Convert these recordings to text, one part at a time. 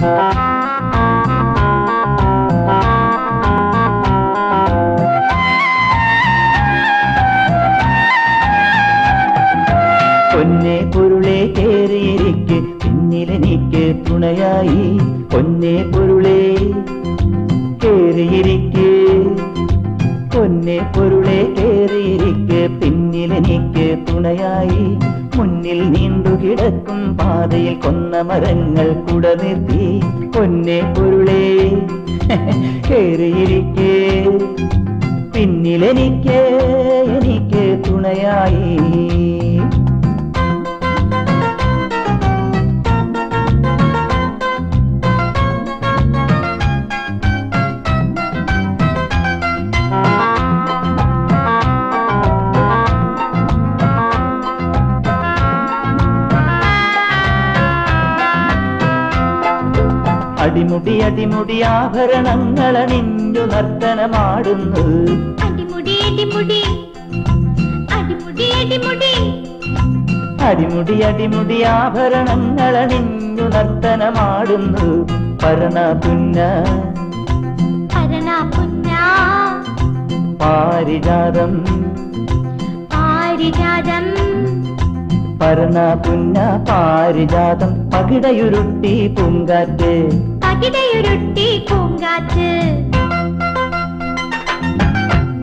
പൊന്നെ പൊരുളെ കേറിയിരിക്ക് പിന്നിലെനിക്ക് തുണയായി. പൊന്നെ പൊരുളെ കേറിയിരിക്ക് പൊന്നെ പൊരുളെ കേറിയിരിക്ക് പിന്നിലെനിക്ക് തുണയായി. മുന്നിൽ നീണ്ടുകിടക്കും പാതയിൽ കൊന്ന മരങ്ങൾ കുട നിർത്തി. പൊന്നെ പൊരുളേ കേറിയിരിക്കേ. പിന്നിലെനിക്ക് എനിക്ക് തുണയായി. അടിമുടി അടിമുടി ആഭരണങ്ങൾ അണിഞ്ഞു നർത്തനമാടുന്നു. അടിമുടി അടിമുടി. അടിമുടി അടിമുടി. അടിമുടി അടിമുടി ആഭരണങ്ങളണിഞ്ഞു നർത്തനമാടുന്നു. പരണ പുന്ന. പാരിജാതം. പാരിജാതം. പരണ പുന്ന പാരിജാതം. പകിടയുരുട്ടി പൂങ്കാറ്റ്. പകിടയുരുട്ടി പൂങ്കാറ്റ്.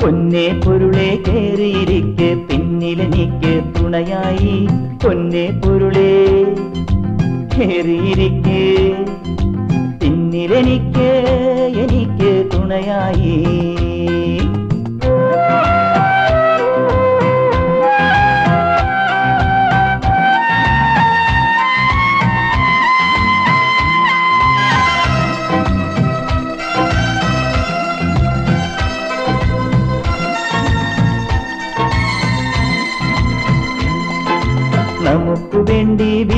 പൊന്നെ പൊരുളെ പിന്നില പിന്നിലെനിക്ക് തുണയായി. പൊന്നെ പൊരുളെ കയറിയിരിക്ക് പിന്നിലെനിക്ക് എനിക്ക് തുണയായി.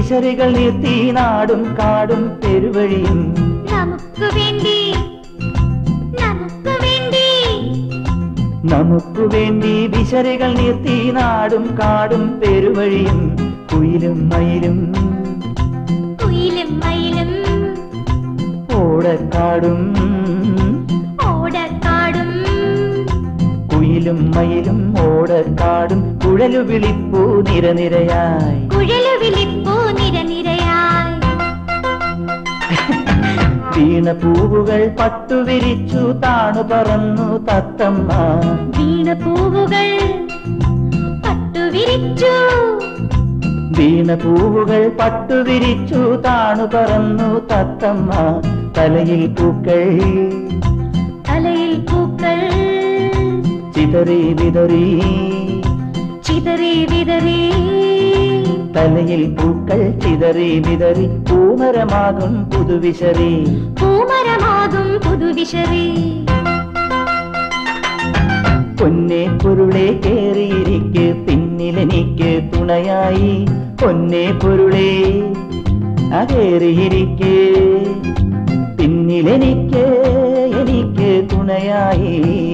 വേണ്ടി നീർത്തി നിർത്തി നാടും കാടും പെരുവഴിയും. നമുക്ക് വേണ്ടി നമുക്ക് വേണ്ടി. നമുക്ക് വേണ്ടി വിശറികൾ നിർത്തി നാടും കാടും പെരുവഴിയും. കുയിലും മയിലും കുയിലും മയിലും. ഓടക്കാടും ഓടക്കാടും. കുയിലും മയിലും ഓടക്കാടും. കുഴലു വിളിപ്പൂ നിരനിരയായി. കുഴലു വിളിപ്പൂ വീണ പൂവുകൾ പട്ടുവിരിച്ചു താണു പറന്നു തത്തമ്മ. വീണ പൂവുകൾ പട്ടുവിരിച്ചു വീണ പൂവുകൾ പട്ടുവിരിച്ചു താണു പറന്നു തത്തമ്മ. തലയിൽ പൂക്കൾ. തലയിൽ പൂക്കൾ. ചിതറി വിതറി. ചിതറി വിതറി. തലയിൽ പൂക്കൾ ചിതറി വിതറി. പൂമരമാകും പുതുവിശറി. പൂമരമാകും പുതുവിശറി. പൊന്നെ പൊരുളെ കേറിയിരിക്ക് പിന്നിലെനിക്ക് തുണയായി. പൊന്നെ പൊരുളെ അതേറിയിരിക്ക് പിന്നിലെനിക്ക് എനിക്ക് തുണയായി.